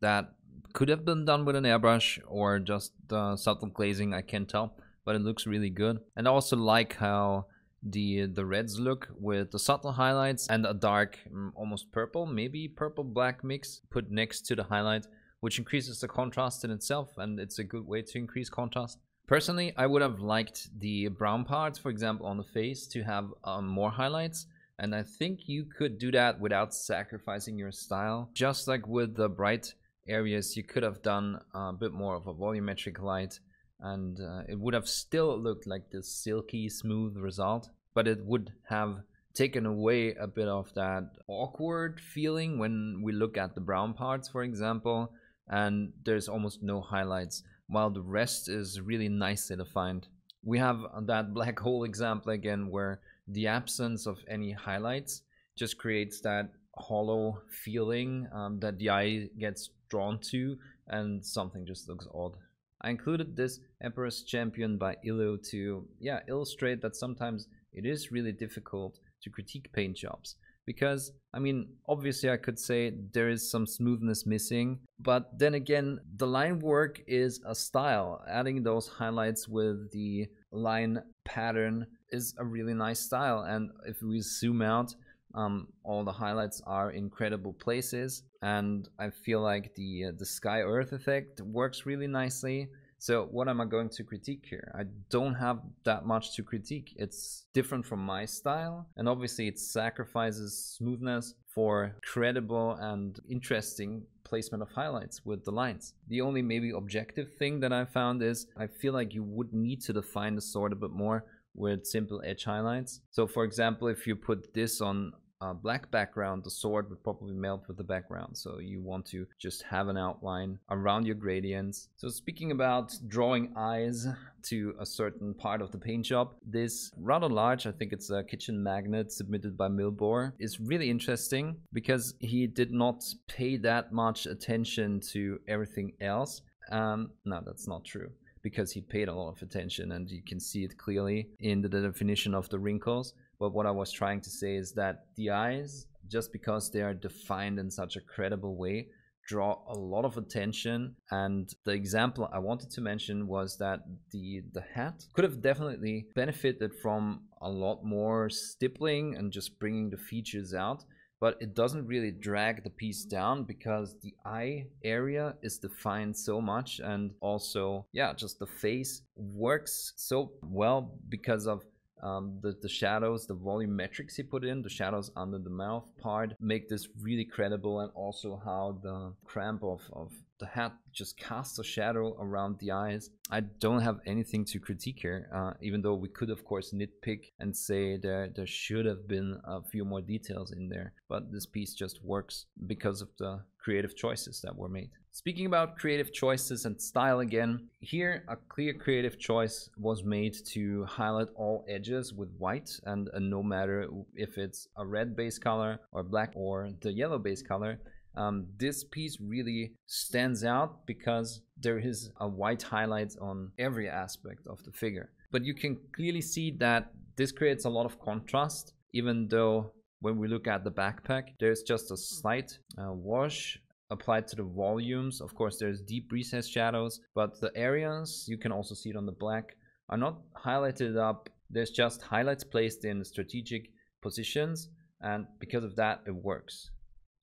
that could have been done with an airbrush or just uh, subtle glazing, I can't tell. But it looks really good. And I also like how the the reds look with the subtle highlights and a dark mm, almost purple maybe purple black mix put next to the highlight which increases the contrast in itself and it's a good way to increase contrast personally i would have liked the brown parts for example on the face to have um, more highlights and i think you could do that without sacrificing your style just like with the bright areas you could have done a bit more of a volumetric light and uh, it would have still looked like this silky smooth result but it would have taken away a bit of that awkward feeling when we look at the brown parts for example and there's almost no highlights while the rest is really nicely defined. We have that black hole example again where the absence of any highlights just creates that hollow feeling um, that the eye gets drawn to and something just looks odd. I included this Emperor's Champion by Illo to yeah illustrate that sometimes it is really difficult to critique paint jobs. Because I mean obviously I could say there is some smoothness missing but then again the line work is a style. Adding those highlights with the line pattern is a really nice style and if we zoom out um, all the highlights are incredible places, and I feel like the uh, the sky earth effect works really nicely. So what am I going to critique here? I don't have that much to critique. It's different from my style, and obviously it sacrifices smoothness for credible and interesting placement of highlights with the lines. The only maybe objective thing that I found is I feel like you would need to define the sword a bit more with simple edge highlights. So for example, if you put this on a black background, the sword would probably melt with the background. So you want to just have an outline around your gradients. So speaking about drawing eyes to a certain part of the paint job, this rather large, I think it's a kitchen magnet submitted by Milbor, is really interesting because he did not pay that much attention to everything else. Um, no, that's not true because he paid a lot of attention and you can see it clearly in the definition of the wrinkles. But what I was trying to say is that the eyes, just because they are defined in such a credible way, draw a lot of attention and the example i wanted to mention was that the the hat could have definitely benefited from a lot more stippling and just bringing the features out but it doesn't really drag the piece down because the eye area is defined so much and also yeah just the face works so well because of um, the, the shadows, the volumetrics he put in, the shadows under the mouth part make this really credible and also how the cramp of, of the hat just casts a shadow around the eyes. I don't have anything to critique here, uh, even though we could of course nitpick and say there, there should have been a few more details in there, but this piece just works because of the creative choices that were made. Speaking about creative choices and style again, here a clear creative choice was made to highlight all edges with white and uh, no matter if it's a red base color or black or the yellow base color, um, this piece really stands out because there is a white highlight on every aspect of the figure. But you can clearly see that this creates a lot of contrast, even though when we look at the backpack, there's just a slight uh, wash applied to the volumes. Of course, there's deep recess shadows, but the areas, you can also see it on the black, are not highlighted up. There's just highlights placed in strategic positions, and because of that, it works.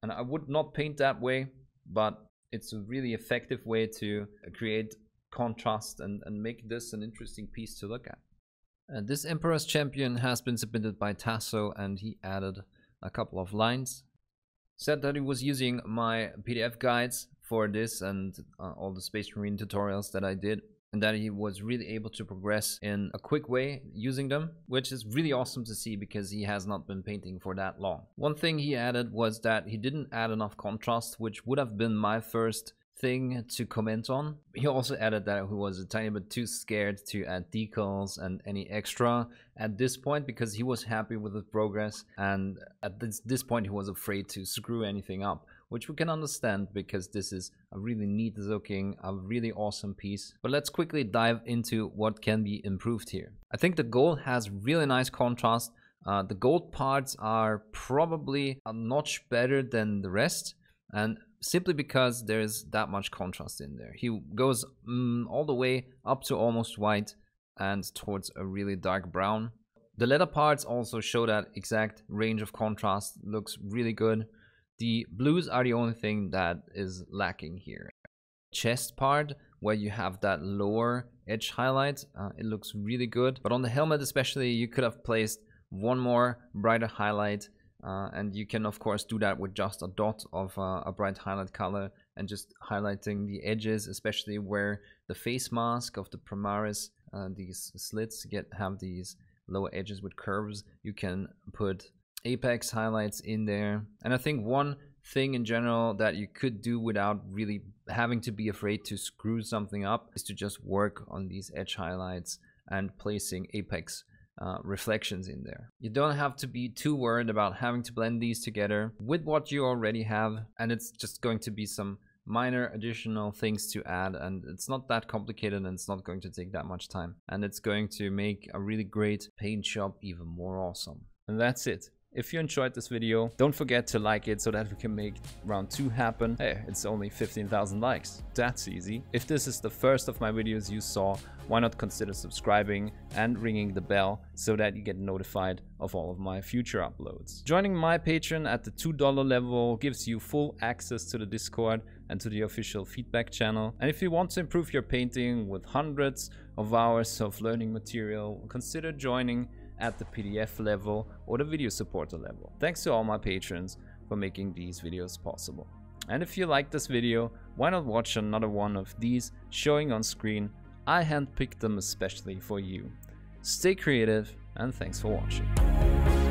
And I would not paint that way, but it's a really effective way to create contrast and, and make this an interesting piece to look at. And this Emperor's Champion has been submitted by Tasso and he added a couple of lines. Said that he was using my PDF guides for this and uh, all the Space Marine tutorials that I did and that he was really able to progress in a quick way using them, which is really awesome to see because he has not been painting for that long. One thing he added was that he didn't add enough contrast, which would have been my first thing to comment on. He also added that he was a tiny bit too scared to add decals and any extra at this point because he was happy with the progress and at this, this point he was afraid to screw anything up which we can understand because this is a really neat looking, a really awesome piece. But let's quickly dive into what can be improved here. I think the gold has really nice contrast. Uh, the gold parts are probably a notch better than the rest and simply because there's that much contrast in there. He goes mm, all the way up to almost white and towards a really dark brown. The leather parts also show that exact range of contrast, looks really good. The blues are the only thing that is lacking here. Chest part, where you have that lower edge highlight, uh, it looks really good. But on the helmet especially, you could have placed one more brighter highlight. Uh, and you can of course do that with just a dot of uh, a bright highlight color and just highlighting the edges, especially where the face mask of the Primaris, uh, these slits get have these lower edges with curves. You can put apex highlights in there. And I think one thing in general that you could do without really having to be afraid to screw something up is to just work on these edge highlights and placing apex uh, reflections in there. You don't have to be too worried about having to blend these together with what you already have and it's just going to be some minor additional things to add and it's not that complicated and it's not going to take that much time and it's going to make a really great paint job even more awesome. And that's it. If you enjoyed this video, don't forget to like it so that we can make round 2 happen. Hey, it's only 15,000 likes. That's easy. If this is the first of my videos you saw, why not consider subscribing and ringing the bell so that you get notified of all of my future uploads. Joining my Patreon at the $2 level gives you full access to the Discord and to the official feedback channel. And if you want to improve your painting with hundreds of hours of learning material, consider joining at the PDF level or the video supporter level. Thanks to all my patrons for making these videos possible. And if you like this video, why not watch another one of these showing on screen? I handpicked them especially for you. Stay creative and thanks for watching.